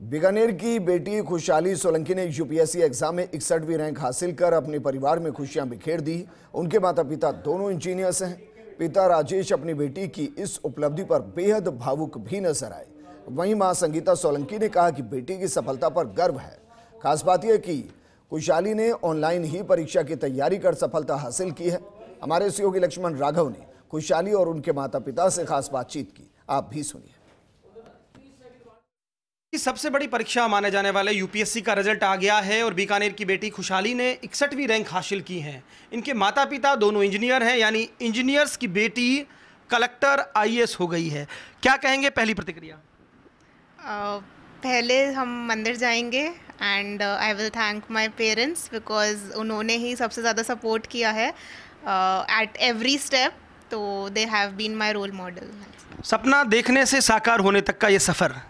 बीकानेर की बेटी खुशहाली सोलंकी ने यूपीएससी एग्ज़ाम में इकसठवीं रैंक हासिल कर अपने परिवार में खुशियाँ बिखेर दी। उनके माता पिता दोनों इंजीनियर्स हैं। पिता राजेश अपनी बेटी की इस उपलब्धि पर बेहद भावुक भी नज़र आए। वहीं माँ संगीता सोलंकी ने कहा कि बेटी की सफलता पर गर्व है। खास बात यह कि खुशहाली ने ऑनलाइन ही परीक्षा की तैयारी कर सफलता हासिल की है। हमारे सहयोगी लक्ष्मण राघव ने खुशहाली और उनके माता पिता से खास बातचीत की। आप भी सुनिए। सबसे बड़ी परीक्षा माने जाने वाले यूपीएससी का रिज़ल्ट आ गया है और बीकानेर की बेटी खुशहाली ने इकसठवीं रैंक हासिल की है। इनके माता पिता दोनों इंजीनियर हैं यानी इंजीनियर्स की बेटी कलेक्टर आईएएस हो गई है। क्या कहेंगे पहली प्रतिक्रिया? Uh, पहले हम मंदिर जाएँगे and I will thank my parents because उन्होंने ही सबसे ज़्यादा सपोर्ट किया है एट एवरी स्टेप तो they have been my role model सपना देखने से साकार होने तक का ये सफ़र।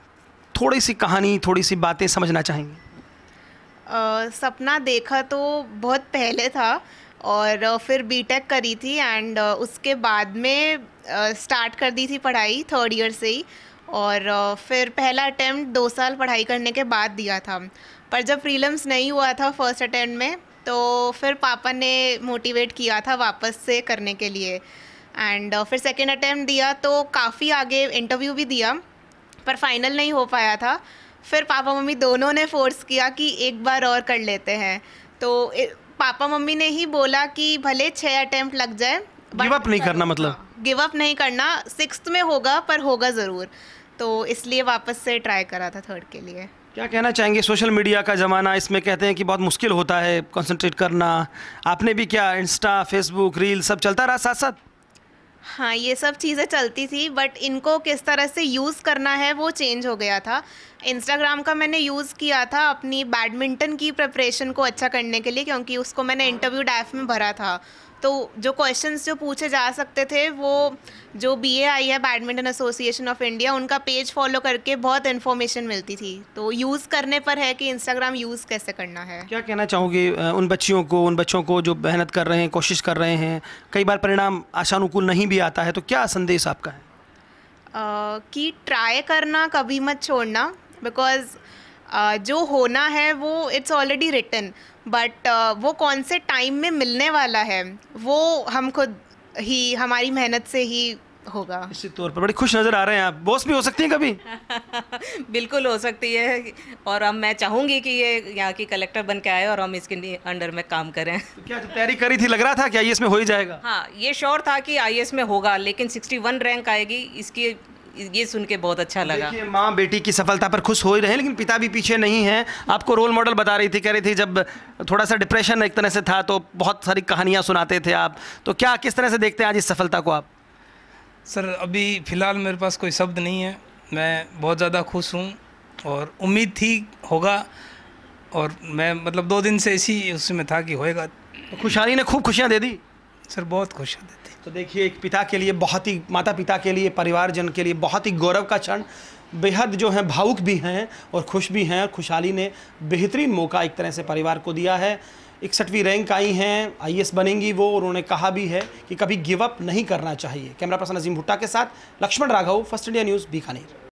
थोड़ी सी कहानी थोड़ी सी बातें समझना चाहेंगे? सपना देखा तो बहुत पहले था और फिर बीटेक करी थी एंड उसके बाद में स्टार्ट कर दी थी पढ़ाई थर्ड ईयर से ही और फिर पहला अटैम्प्ट दो साल पढ़ाई करने के बाद दिया था। पर जब प्रीलिम्स नहीं हुआ था फ़र्स्ट अटैम्प्ट में तो फिर पापा ने मोटिवेट किया था वापस से करने के लिए। एंड फिर सेकेंड अटैम्प्ट दिया तो काफ़ी आगे इंटरव्यू भी दिया। पर फाइनल नहीं हो पाया था। फिर पापा मम्मी दोनों ने फोर्स किया कि एक बार और कर लेते हैं। तो पापा मम्मी ने ही बोला कि भले छः अटैम्प्ट लग जाए Give up नहीं करना मतलब? गिव अप नहीं करना। सिक्स में होगा पर होगा ज़रूर। तो इसलिए वापस से ट्राई करा था थर्ड के लिए। क्या कहना चाहेंगे? सोशल मीडिया का ज़माना इसमें कहते हैं कि बहुत मुश्किल होता है कंसंट्रेट करना। आपने भी क्या इंस्टा फेसबुक रील सब चलता रहा साथ साथ हाँ ये सब चीज़ें चलती थी बट इनको किस तरह से यूज़ करना है, वो चेंज हो गया था। इंस्टाग्राम का मैंने यूज़ किया था अपनी बैडमिंटन की प्रिपरेशन को अच्छा करने के लिए, क्योंकि उसको मैंने इंटरव्यू डैफ में भरा था। तो जो क्वेश्चंस जो पूछे जा सकते थे वो जो बी ए आई है बैडमिंटन एसोसिएशन ऑफ़ इंडिया उनका पेज फॉलो करके बहुत इन्फॉर्मेशन मिलती थी। तो यूज़ करने पर है कि इंस्टाग्राम यूज़ कैसे करना है। क्या कहना चाहोगे उन बच्चियों को उन बच्चों को जो मेहनत कर रहे हैं कोशिश कर रहे हैं कई बार परिणाम आशानुकूल नहीं भी आता है तो क्या संदेश आपका है? अ, कि ट्राई करना कभी मत छोड़ना बिकॉज़ जो होना है वो इट्स ऑलरेडी रिटन बट वो कौन से टाइम में मिलने वाला है वो हम खुद ही हमारी मेहनत से ही होगा। निश्चित तौर पर बड़ी खुश नज़र आ रहे हैं आप। बॉस भी हो सकती हैं कभी? बिल्कुल हो सकती है और अब मैं चाहूँगी कि ये यहाँ की कलेक्टर बन के आए और हम इसके अंडर में काम करें। तो क्या तैयारी करी थी लग रहा था कि आई में हो ही जाएगा? हाँ ये श्योर था कि आईएएस में होगा लेकिन 61 रैंक आएगी इसकी ये सुन के बहुत अच्छा लगा। माँ बेटी की सफलता पर खुश हो ही रहे हैं लेकिन पिता भी पीछे नहीं हैं। आपको रोल मॉडल बता रही थी कह रही थी जब थोड़ा सा डिप्रेशन एक तरह से था तो बहुत सारी कहानियाँ सुनाते थे आप। तो क्या किस तरह से देखते हैं आज इस सफलता को आप? सर अभी फ़िलहाल मेरे पास कोई शब्द नहीं है। मैं बहुत ज़्यादा खुश हूँ और उम्मीद थी होगा और मैं मतलब दो दिन से इसी उसमें था कि होएगा। खुशहाली ने खूब खुशियाँ दे दी। सर, बहुत खुश देती तो देखिए, एक पिता के लिए बहुत ही माता पिता के लिए, परिवारजन के लिए बहुत ही गौरव का क्षण। बेहद जो हैं, भावुक भी हैं और खुश भी हैं। खुशहाली ने बेहतरीन मौका एक तरह से परिवार को दिया है। इकसठवीं रैंक आई हैं, आईएएस बनेंगी वो, और उन्होंने कहा भी है कि कभी गिव अप नहीं करना चाहिए। कैमरा पर्सन अजीम भुट्टा के साथ Laxman Raghav, First India News, Bikaner.